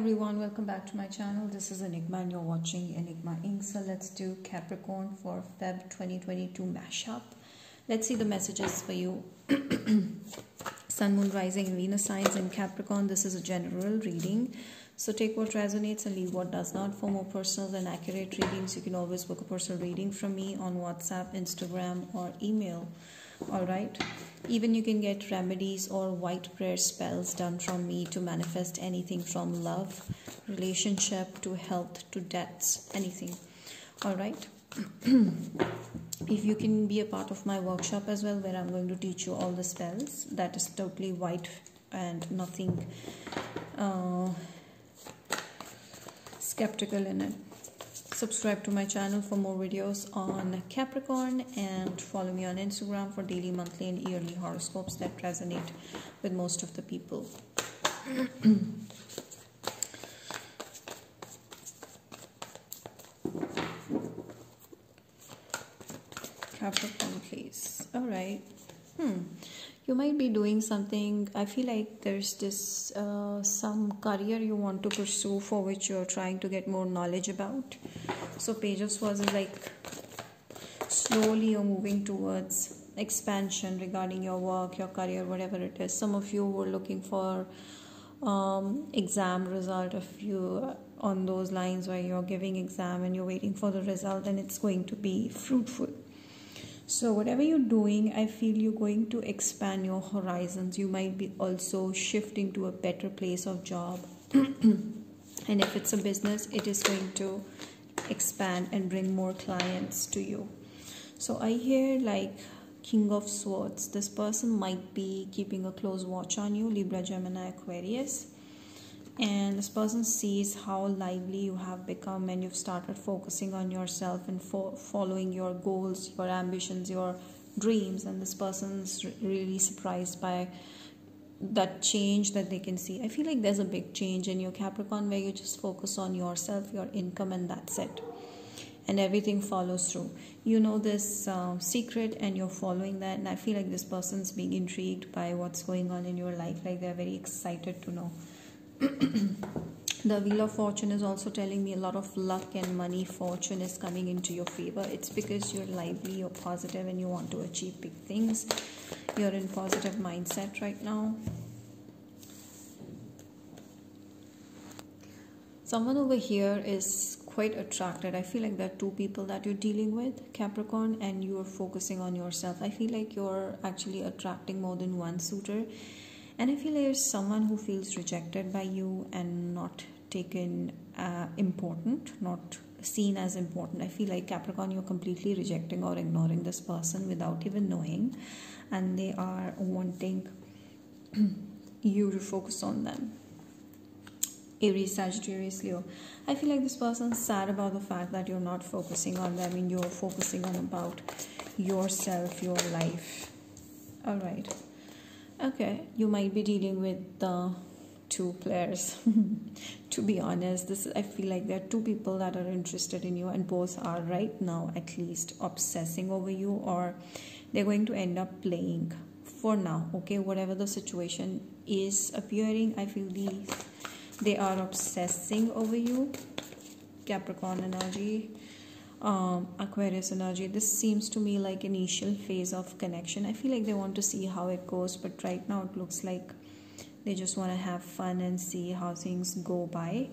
everyone, welcome back to my channel. This is Enigma and you're watching Enigma Inc. So let's do Capricorn for Feb 2022 mashup. Let's see the messages for you. Sun, Moon, Rising, Venus signs in Capricorn. This is a general reading. So take what resonates and leave what does not. For more personal and accurate readings, you can always book a personal reading from me on WhatsApp, Instagram, or email. Alright. Even you can get remedies or white prayer spells done from me to manifest anything from love, relationship to health to debts, anything. Alright. if you can be a part of my workshop as well, where I'm going to teach you all the spells, that is totally white and nothing. Uh, skeptical in it subscribe to my channel for more videos on capricorn and follow me on instagram for daily monthly and yearly horoscopes that resonate with most of the people. Capricorn please. All right. Hmm. You might be doing something. I feel like there's this uh, some career you want to pursue for which you're trying to get more knowledge about so page of swords is like slowly you're moving towards expansion regarding your work your career whatever it is. Some of you were looking for um, exam result. Of you on those lines where you're giving exam and you're waiting for the result and it's going to be fruitful. So whatever you're doing i feel you're going to expand your horizons. You might be also shifting to a better place of job. And if it's a business it is going to expand and bring more clients to you. So i hear like king of swords. This person might be keeping a close watch on you libra gemini aquarius. And this person sees how lively you have become and you've started focusing on yourself and fo- following your goals your ambitions your dreams. And this person's really surprised by that change that they can see. I feel like there's a big change in your capricorn where you just focus on yourself your income and that's it. And everything follows through. You know this uh, secret and you're following that and i feel like this person's being intrigued by what's going on in your life. Like they're very excited to know the wheel of fortune is also telling me a lot of luck and money. Fortune is coming into your favor. It's because you're lively you're positive and you want to achieve big things. You're in positive mindset right now. Someone over here is quite attracted. I feel like there are two people that you're dealing with capricorn and you're focusing on yourself. I feel like you're actually attracting more than one suitor and i feel there's someone who feels rejected by you and not taken uh, important not seen as important i feel like capricorn you're completely rejecting or ignoring this person without even knowing and they are wanting you to focus on them Aries, Sagittarius, Leo. I feel like this person's sad about the fact that you're not focusing on them and you're focusing on about yourself, your life. All right okay you might be dealing with the two players. To be honest this i feel like there are two people that are interested in you and both are right now at least obsessing over you or they're going to end up playing for now okay? Whatever the situation is appearing i feel these they are obsessing over you. Capricorn energy um, Aquarius energy. This seems to me like initial phase of connection. I feel like they want to see how it goes, but right now it looks like they just want to have fun and see how things go by.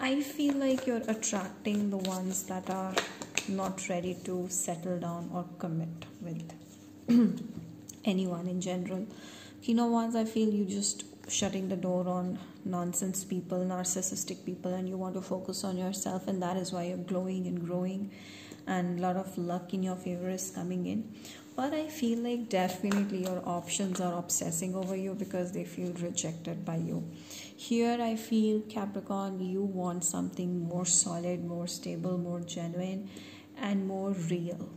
I feel like you're attracting the ones that are not ready to settle down or commit with anyone in general. You know, once I feel you just shutting the door on nonsense people, narcissistic people, and you want to focus on yourself, and that is why you're glowing and growing, and a lot of luck in your favor is coming in. But I feel like definitely your options are obsessing over you because they feel rejected by you. Here, I feel Capricorn, you want something more solid, more stable, more genuine, and more real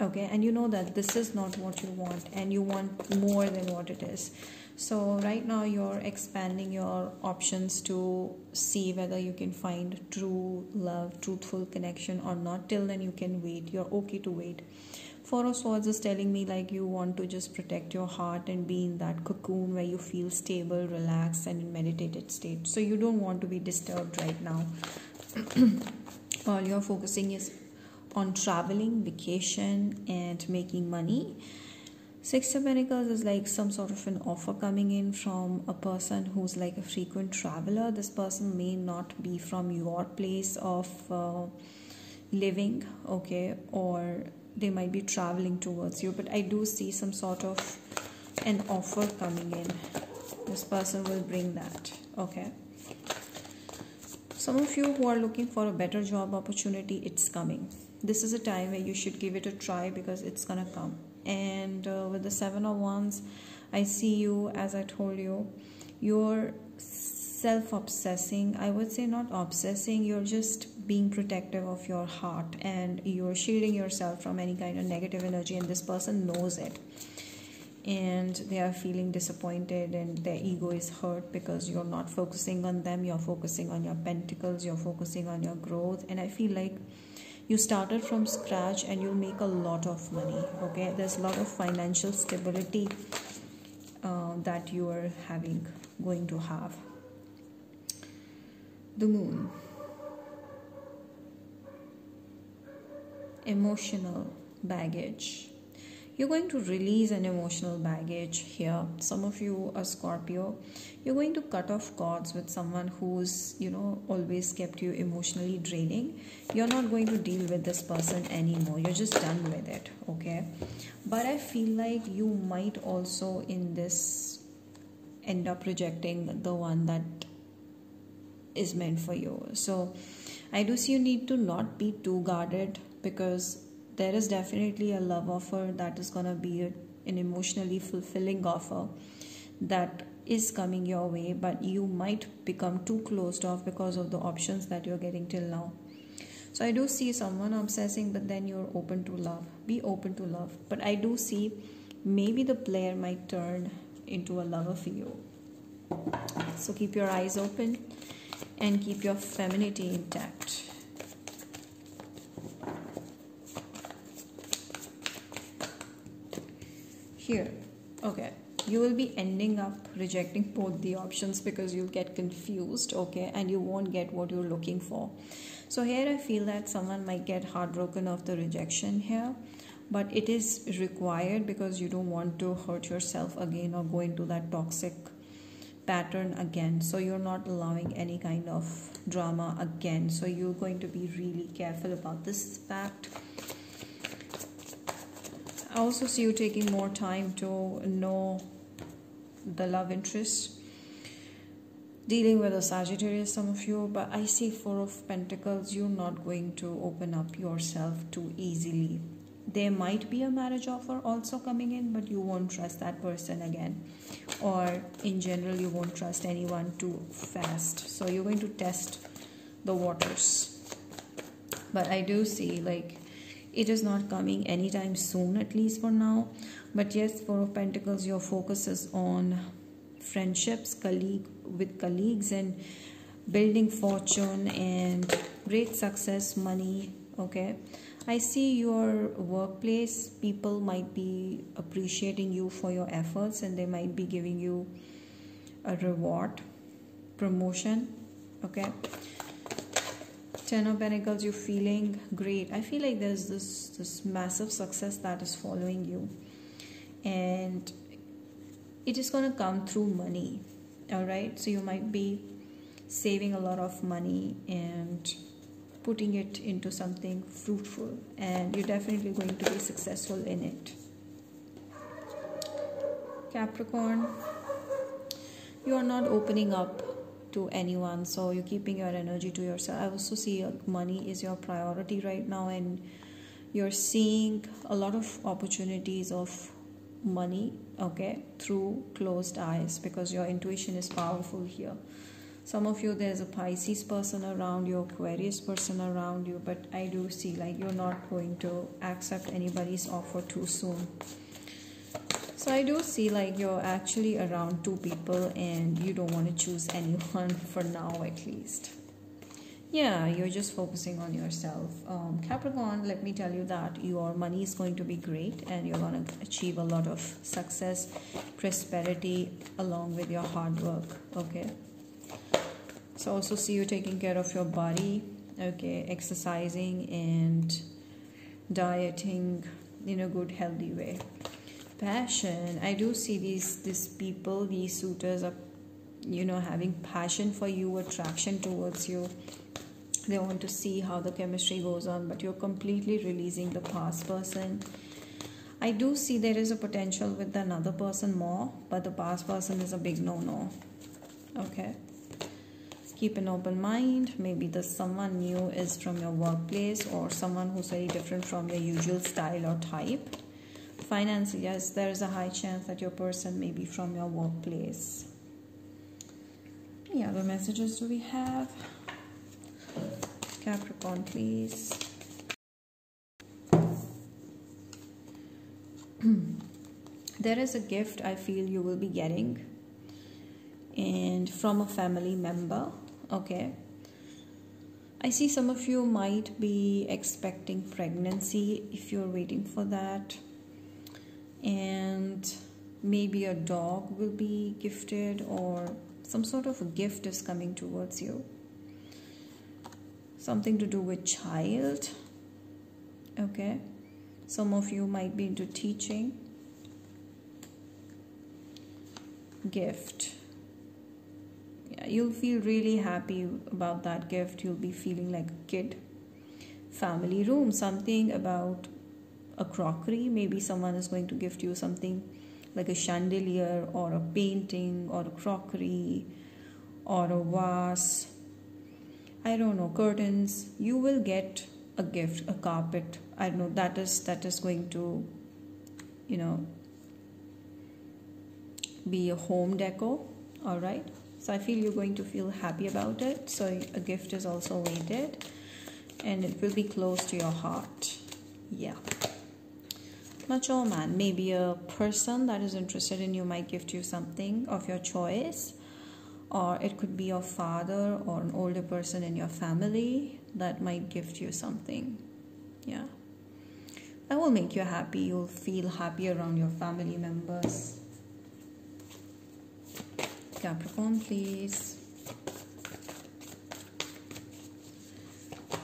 okay and you know that this is not what you want and you want more than what it is so right now you're expanding your options to see whether you can find true love truthful connection or not till then you can wait you're okay to wait Four of Swords is telling me like you want to just protect your heart and be in that cocoon where you feel stable, relaxed, and in meditated state. So you don't want to be disturbed right now. All you're focusing is on traveling, vacation, and making money. Six of Pentacles is like some sort of an offer coming in from a person who's like a frequent traveler. This person may not be from your place of uh, living, okay, or they might be traveling towards you. But i do see some sort of an offer coming in. This person will bring that okay. Some of you who are looking for a better job opportunity it's coming. This is a time where you should give it a try because it's gonna come and uh, with the seven of wands i see you as i told you you're self obsessing i would say not obsessing you're just being protective of your heart and you're shielding yourself from any kind of negative energy and this person knows it. And they are feeling disappointed and their ego is hurt because you're not focusing on them you're focusing on your pentacles you're focusing on your growth. And i feel like you started from scratch and you'll make a lot of money okay? There's a lot of financial stability uh, that you are having going to have. The moon. Emotional baggage you're going to release an emotional baggage here. Some of you are scorpio. You're going to cut off cords with someone who's you know always kept you emotionally draining. You're not going to deal with this person anymore. You're just done with it okay? But i feel like you might also in this end up rejecting the one that is meant for you. So I do see you need to not be too guarded because there is definitely a love offer that is going to be a, an emotionally fulfilling offer that is coming your way, but you might become too closed off because of the options that you're getting till now. So I do see someone obsessing, but then you're open to love. Be open to love. But I do see maybe the player might turn into a lover for you. So keep your eyes open and keep your femininity intact. Here, okay, you will be ending up rejecting both the options because you'll get confused, okay, and you won't get what you're looking for. So, here I feel that someone might get heartbroken of the rejection here but it is required because you don't want to hurt yourself again or go into that toxic pattern again. So you're not allowing any kind of drama again. So you're going to be really careful about this fact also see you taking more time to know the love interest. Dealing with a Sagittarius some of you but I see four of pentacles you're not going to open up yourself too easily. There might be a marriage offer also coming in but you won't trust that person again. Or in general you won't trust anyone too fast. So you're going to test the waters. But i do see like it is not coming anytime soon at least for now but yes four of pentacles your focus is on friendships colleague with colleagues and building fortune and great success money okay I see your workplace, people might be appreciating you for your efforts and they might be giving you a reward, promotion. Okay. Ten of Pentacles, you're feeling great. I feel like there's this, this massive success that is following you. And it is going to come through money. All right. So you might be saving a lot of money and putting it into something fruitful and you're definitely going to be successful in it. Capricorn, you are not opening up to anyone, so you're keeping your energy to yourself. I also see uh, money is your priority right now, and you're seeing a lot of opportunities of money, okay, through closed eyes because your intuition is powerful here some of you there's a pisces person around you aquarius person around you but i do see like you're not going to accept anybody's offer too soon so i do see like you're actually around two people and you don't want to choose anyone for now at least. Yeah you're just focusing on yourself. Um, capricorn let me tell you that your money is going to be great and you're going to achieve a lot of success prosperity along with your hard work okay? So also see you taking care of your body okay? Exercising and dieting in a good healthy way passion. I do see these these people these suitors are you know having passion for you attraction towards you. They want to see how the chemistry goes on but you're completely releasing the past person. I do see there is a potential with another person more but the past person is a big no-no. Okay? Keep an open mind. Maybe the someone new is from your workplace or someone who's very different from your usual style or type finance yes there is a high chance that your person may be from your workplace any other messages do we have Capricorn, please. there is a gift I feel you will be getting, and from a family member. Okay. I see some of you might be expecting pregnancy if you're waiting for that, and maybe a dog will be gifted, or some sort of a gift is coming towards you. Something to do with child okay? Some of you might be into teaching. Gift. Yeah you'll feel really happy about that gift. You'll be feeling like a kid. Family room something about a crockery. Maybe someone is going to gift you something like a chandelier or a painting or a crockery or a vase. I don't know curtains. You will get a gift a carpet. I don't know that is that is going to you know be a home decor. All right. So I feel you're going to feel happy about it. So a gift is also waited and it will be close to your heart. Yeah mature man maybe a person that is interested in you might gift you something of your choice or it could be your father or an older person in your family that might gift you something. Yeah. That will make you happy. You'll feel happy around your family members. Capricorn, please.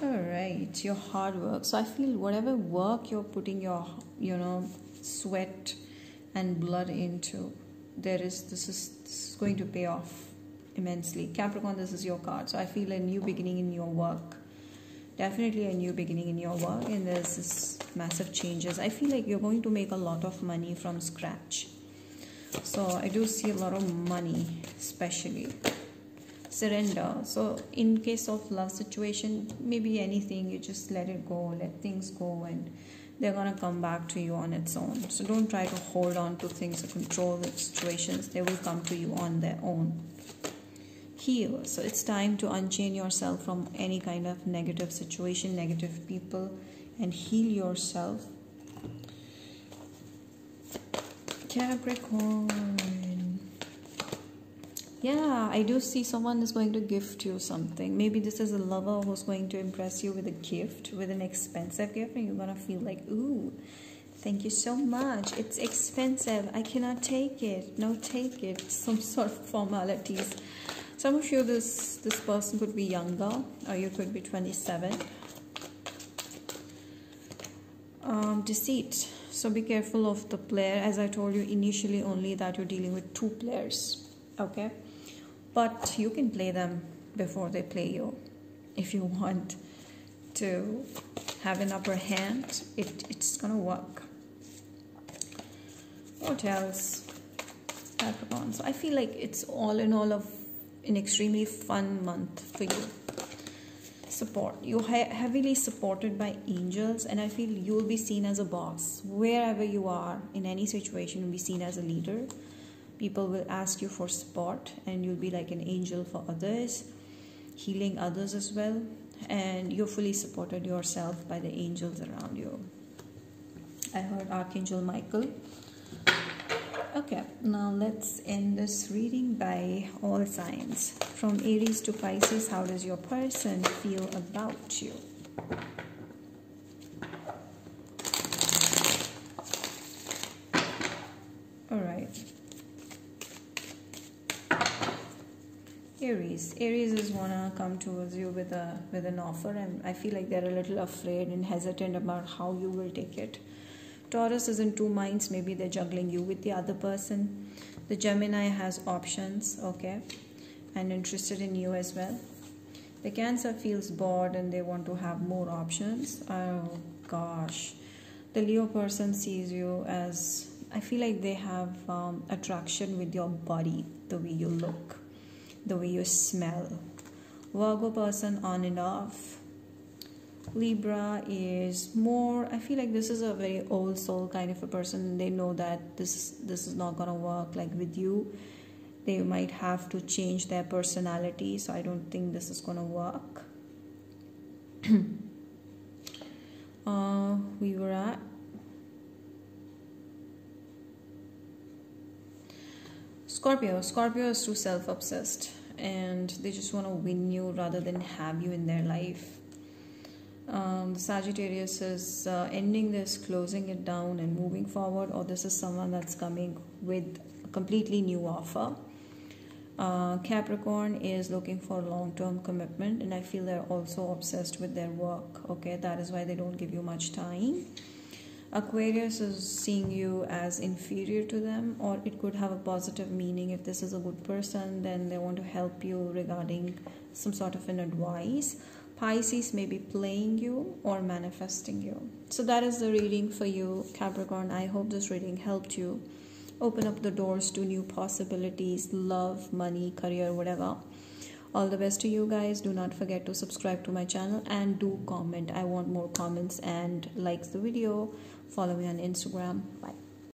All right, your hard work. So I feel whatever work you're putting your, you know, sweat and blood into, there is this is, this is going to pay off immensely. Capricorn, this is your card. So I feel a new beginning in your work. Definitely a new beginning in your work, and there's this massive changes. I feel like you're going to make a lot of money from scratch. So I do see a lot of money, especially surrender. So in case of love situation, maybe anything, you just let it go, let things go, and they're gonna come back to you on its own. So don't try to hold on to things or control the situations. They will come to you on their own heal. So it's time to unchain yourself from any kind of negative situation, negative people, and heal yourself. Capricorn. Yeah, I do see someone is going to gift you something. Maybe this is a lover who's going to impress you with a gift, with an expensive gift, and you're going to feel like, ooh, thank you so much. It's expensive. I cannot take it. No, take it. Some sort of formalities some of you this this person could be younger or you could be 27 um, deceit so be careful of the player as i told you initially only that you're dealing with two players okay but you can play them before they play you if you want to have an upper hand. It, it's gonna work. What else? Capricorn. So I feel like it's all in all of an extremely fun month for you. Support. You're heavily supported by angels and i feel you'll be seen as a boss. Wherever you are in any situation you'll be seen as a leader people will ask you for support and you'll be like an angel for others healing others as well and you're fully supported yourself by the angels around you i heard archangel michael Okay, now let's end this reading by all signs. From Aries to Pisces, how does your person feel about you? All right. Aries. Aries is wanna come towards you with a with an offer, and I feel like they're a little afraid and hesitant about how you will take it. Taurus is in two minds. Maybe they're juggling you with the other person. The Gemini has options, okay, and interested in you as well. The Cancer feels bored and they want to have more options. Oh gosh. The Leo person sees you as I feel like they have um, attraction with your body, the way you look, the way you smell. Virgo person on and off. Libra is more I feel like this is a very old soul kind of a person. They know that this this is not to work like with you. They might have to change their personality so I don't think this is to work. Uh, we were at Scorpio Scorpio is too self-obsessed and they just want to win you rather than have you in their life um, the Sagittarius is uh, ending this, closing it down, and moving forward, or this is someone that's coming with a completely new offer. Uh, Capricorn is looking for long term commitment, and I feel they're also obsessed with their work. Okay, that is why they don't give you much time. Aquarius is seeing you as inferior to them, or it could have a positive meaning. If this is a good person, then they want to help you regarding some sort of an advice Pisces may be playing you or manifesting you. So that is the reading for you, Capricorn. I hope this reading helped you open up the doors to new possibilities, love, money, career, whatever. All the best to you guys. Do not forget to subscribe to my channel and do comment. I want more comments and likes the video. Follow me on Instagram. Bye.